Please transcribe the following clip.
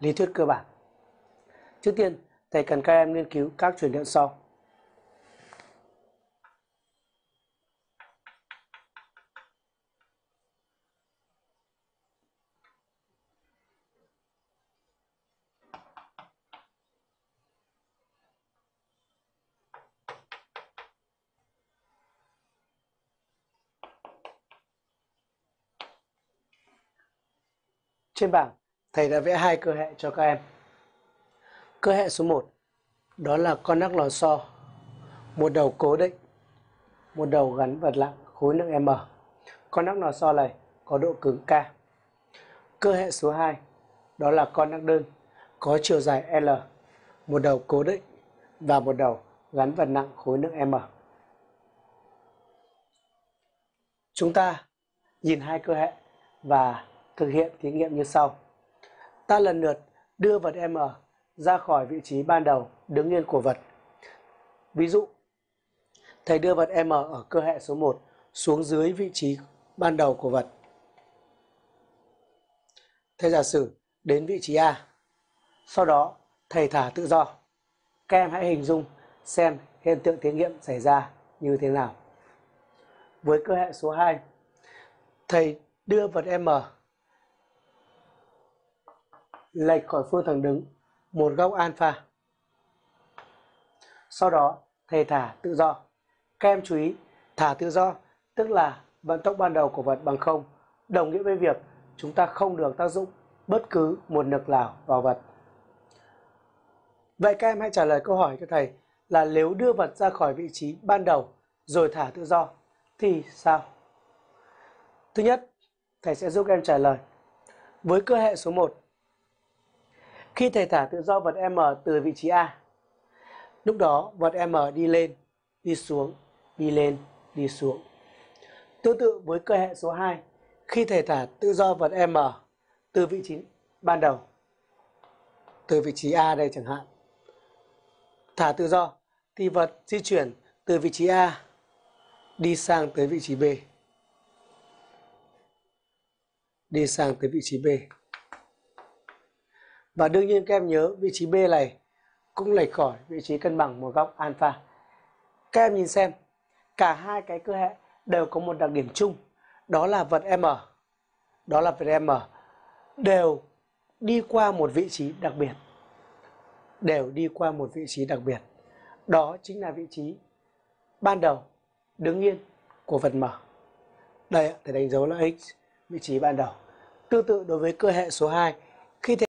lý thuyết cơ bản. Trước tiên, thầy cần các em nghiên cứu các chuyển điện sau. Trên bảng, thầy đã vẽ hai cơ hệ cho các em. Cơ hệ số 1 đó là con nắc lò xo, một đầu cố định, một đầu gắn vật lặng khối lượng M. Con nắc lò xo này có độ cứng K. Cơ hệ số 2 đó là con nắc đơn có chiều dài L, một đầu cố định và một đầu gắn vật nặng khối lượng M. Chúng ta nhìn hai cơ hệ và thực hiện thí nghiệm như sau. Ta lần lượt đưa vật M ra khỏi vị trí ban đầu đứng yên của vật. Ví dụ, thầy đưa vật M ở cơ hệ số 1 xuống dưới vị trí ban đầu của vật. Thầy giả sử đến vị trí A. Sau đó, thầy thả tự do. Các em hãy hình dung xem hiện tượng thí nghiệm xảy ra như thế nào. Với cơ hệ số 2, thầy đưa vật M lệch khỏi phương thẳng đứng một góc alpha. Sau đó, thầy thả tự do. Các em chú ý, thả tự do tức là vận tốc ban đầu của vật bằng không, đồng nghĩa với việc chúng ta không được tác dụng bất cứ một lực nào vào vật. Vậy các em hãy trả lời câu hỏi cho thầy là nếu đưa vật ra khỏi vị trí ban đầu rồi thả tự do thì sao? Thứ nhất, thầy sẽ giúp các em trả lời. Với cơ hệ số 1, khi thầy thả tự do vật M từ vị trí A, lúc đó vật M đi lên, đi xuống, đi lên, đi xuống. Tương tự với cơ hệ số 2, khi thầy thả tự do vật M từ vị trí ban đầu, từ vị trí A đây chẳng hạn, thả tự do thì vật di chuyển từ vị trí A đi sang tới vị trí B. Đi sang tới vị trí B. Và đương nhiên các em nhớ vị trí B này cũng lệch khỏi vị trí cân bằng một góc alpha. Các em nhìn xem, cả hai cái cơ hệ đều có một đặc điểm chung, đó là vật M, đó là vật M đều đi qua một vị trí đặc biệt. Đều đi qua một vị trí đặc biệt. Đó chính là vị trí ban đầu đứng yên của vật M. Đây, thầy đánh dấu là X, vị trí ban đầu. Tương tự đối với cơ hệ số 2, khi thầy